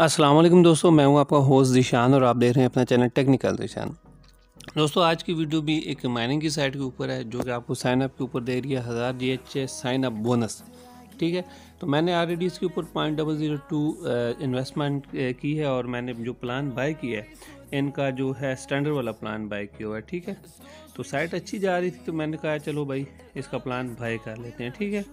अस्सलाम वालेकुम दोस्तों, मैं हूँ आपका होस्ट दिशान और आप देख रहे हैं अपना चैनल टेक्निकल दिशान। दोस्तों, आज की वीडियो भी एक माइनिंग की साइट के ऊपर है, जो कि आपको साइन अप के ऊपर दे रही है, हज़ार G H sign up bonus ठीक है? तो मैंने ऑलरेडी इसके ऊपर point double zero two investment की है और मैंने जो प्लान बाय किया है, इनका जो है स्टैंडर्ड वाला प्लान बाय किया हुआ है। ठीक है? तो साइट अच्छी जा रही थी तो मैंने कहा, चलो भाई, इसका प्लान बाय कर लेते हैं। ठीक है?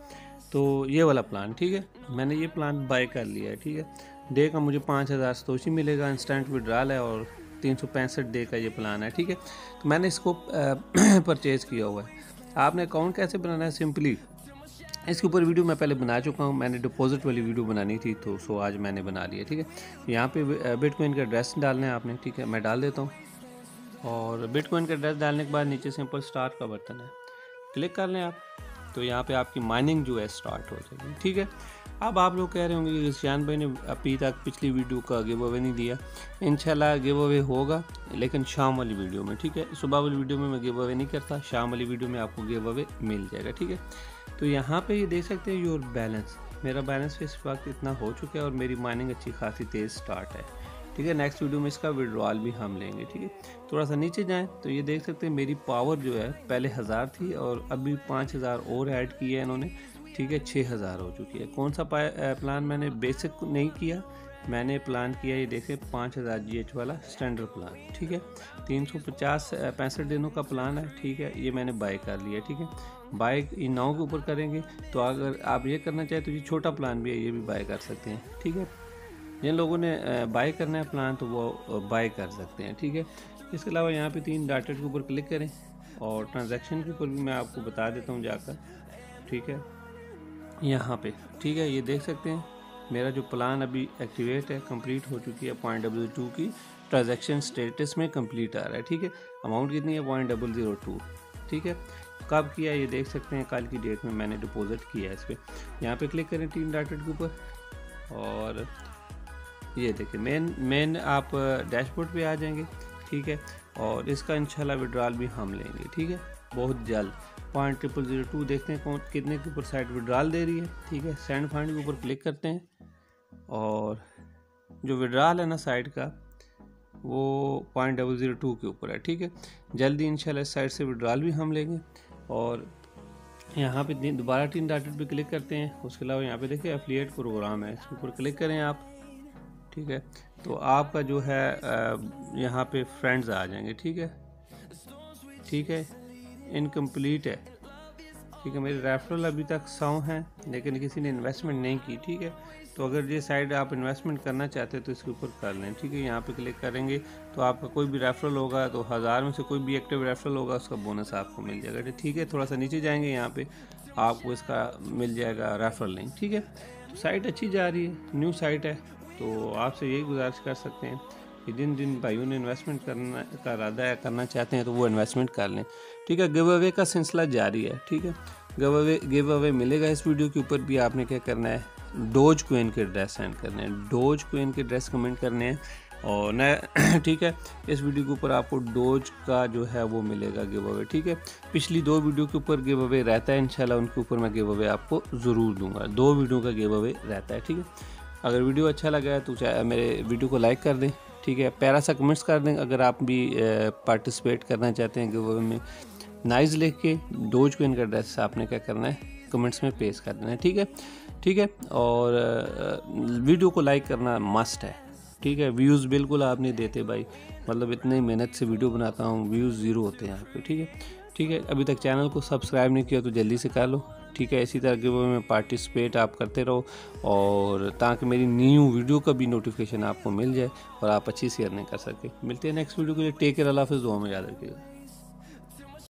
तो ये वाला प्लान ठीक है? मैंने ये प्लान बाय कर लिया है, ठीक है? डे का मुझे पाँच हज़ार सतोशी मिलेगा इंस्टेंट विड्रॉल है और तीन सौ पैंसठ डे का ये प्लान है, ठीक है? तो मैंने इसको परचेज़ किया हुआ है। आपने अकाउंट कैसे बनाना है? सिंपली इसके ऊपर वीडियो मैं पहले बना चुका हूँ। मैंने डिपॉजिट वाली वीडियो बनानी थी तो सो आज मैंने बना लिया, ठीक है? यहाँ पे बिटकॉइन का एड्रेस डालना है आपने, ठीक है? मैं डाल देता हूँ। और बिटकॉइन का एड्रेस डालने के बाद नीचे सिंपल स्टार्ट का बटन है। क्लिक कर लें आप। तो यहाँ पे आपकी माइनिंग जो है स्टार्ट हो जाएगी, ठीक है? अब आप लोग कह रहे होंगे कि शान भाई ने अभी तक पिछली वीडियो का गिव अवे नहीं दिया। इनशाला गिव अवे होगा, लेकिन शाम वाली वीडियो में, ठीक है? सुबह वाली वीडियो में मैं गिव अवे नहीं करता, शाम वाली वीडियो में आपको गिव अवे मिल जाएगा, ठीक है? तो यहाँ पे ये देख सकते हैं योर बैलेंस मेरा बैलेंस इस वक्त इतना हो चुका है और मेरी माइनिंग अच्छी खासी तेज़ स्टार्ट है, ठीक है? नेक्स्ट वीडियो में इसका विड्रॉल भी हम लेंगे, ठीक है? थोड़ा सा नीचे जाएँ तो ये देख सकते हैं मेरी पावर जो है, पहले हज़ार थी और अभी पाँच हज़ार और ऐड किए हैं इन्होंने। ठीक है छः हज़ार हो चुकी है। कौन सा प्लान मैंने बेसिक नहीं किया? मैंने प्लान किया ये देखे, पाँच हज़ार जी एच वाला स्टैंडर्ड प्लान ठीक है? तीन सौ पचास पैंसठ दिनों का प्लान है, ठीक है? ये मैंने बाय कर लिया, ठीक है? बाय इन नाव के ऊपर करेंगे तो अगर आप ये करना चाहें तो ये छोटा प्लान भी है, ये भी बाय कर सकते हैं, ठीक है? जिन लोगों ने बाय करना है प्लान तो वो बाय कर सकते हैं, ठीक है? इसके अलावा यहाँ पे तीन डाटा के ऊपर क्लिक करें, और ट्रांजैक्शन के ऊपर भी मैं आपको बता देता हूँ जाकर, ठीक है? यहाँ पे। ठीक है, ये देख सकते हैं। मेरा जो प्लान अभी एक्टिवेट है कंप्लीट हो चुकी है पॉइंट डबल टू की। ट्रांजैक्शन स्टेटस में कंप्लीट आ रहा है, ठीक है? अमाउंट कितनी है? पॉइंट डबल ज़ीरो टू ठीक है? कब किया ये देख सकते हैं। कल की डेट में मैंने डिपॉजिट किया है इस पर यहाँ पे क्लिक करें टीम डाटेड के ऊपर। और ये देखिए मेन मेन आप डैशबोर्ड पे आ जाएँगे, ठीक है? और इसका इंशाल्लाह विड्रॉल भी हम लेंगे, ठीक है? बहुत जल्द। पॉइंट ट्रिपल ज़ीरो टू देखते हैं कौन कितने के ऊपर साइड विड्रॉल दे रही है। ठीक है सेंड फाइंड के ऊपर क्लिक करते हैं और जो विड्रॉल है ना साइड का, वो पॉइंट डबल ज़ीरो टू के ऊपर है। ठीक है, जल्दी इंशाल्लाह इस साइड से विड्रॉल भी हम लेंगे और यहाँ पे दोबारा तीन डाटेड पे क्लिक करते हैं। उसके अलावा यहाँ पे देखिए एफिलिएट प्रोग्राम है, इसके ऊपर क्लिक करें आप। ठीक है तो आपका जो है यहाँ पे फ्रेंड्स आ जाएँगे। ठीक है ठीक है इनकम्प्लीट है। ठीक है, मेरे रेफरल अभी तक सौ हैं, लेकिन किसी ने इन्वेस्टमेंट नहीं की, ठीक है? तो अगर ये साइड आप इन्वेस्टमेंट करना चाहते हैं तो इसके ऊपर कर लें, ठीक है? यहाँ पे क्लिक करेंगे तो आपका कोई भी रेफरल होगा तो हज़ार में से कोई भी एक्टिव रेफरल होगा, उसका बोनस आपको मिल जाएगा। ठीक है, थोड़ा सा नीचे जाएँगे यहाँ पे, आपको इसका मिल जाएगा रेफरल लिंक ठीक है? तो साइट अच्छी जा रही है न्यू साइट है तो आपसे यही गुजारिश कर सकते हैं। कि जिन जिन भाइयों ने इन्वेस्टमेंट करना, का इरादा है करना चाहते हैं तो वो इन्वेस्टमेंट कर लें। ठीक है गिव अवे का सिलसिला जारी है, ठीक है? गिव अवे गिव अवे मिलेगा इस वीडियो के ऊपर भी, आपने क्या करना है? डोज क्वेन के ड्रेस सेंड करने हैं। डोज क्वेन के ड्रेस कमेंट करने हैं। और न ठीक है? इस वीडियो के ऊपर आपको डोज का जो है वो मिलेगा गिव अवे ठीक है? पिछली दो वीडियो के ऊपर गिव अवे रहता है, इंशाल्लाह उनके ऊपर मैं गिव अवे आपको ज़रूर दूँगा। दो वीडियो का गिव अवे रहता है, ठीक है? अगर वीडियो अच्छा लगा है तो मेरे वीडियो को लाइक कर दें। ठीक है प्यारा सा कमेंट्स कर दें, अगर आप भी पार्टिसिपेट करना चाहते हैं गिव में नाइज लिख के डोज को इनका एड्रेस आपने क्या करना है कमेंट्स में पेश कर देना है, ठीक है? ठीक है? और वीडियो को लाइक करना मस्ट है, ठीक है? व्यूज़ बिल्कुल आप नहीं देते भाई मतलब इतनी मेहनत से वीडियो बनाता हूँ व्यूज़ ज़ीरो होते हैं आपके, ठीक है? ठीक है? अभी तक चैनल को सब्सक्राइब नहीं किया तो जल्दी से कर लो ठीक है, इसी तरह गिवे में पार्टिसिपेट आप करते रहो और ताकि मेरी न्यू वीडियो का भी नोटिफिकेशन आपको मिल जाए और आप अच्छी शेयर नहीं कर सके। मिलते हैं नेक्स्ट वीडियो के लिए। टेक केयर अल्लाह हाफिज़। दुआ में याद रखिएगा।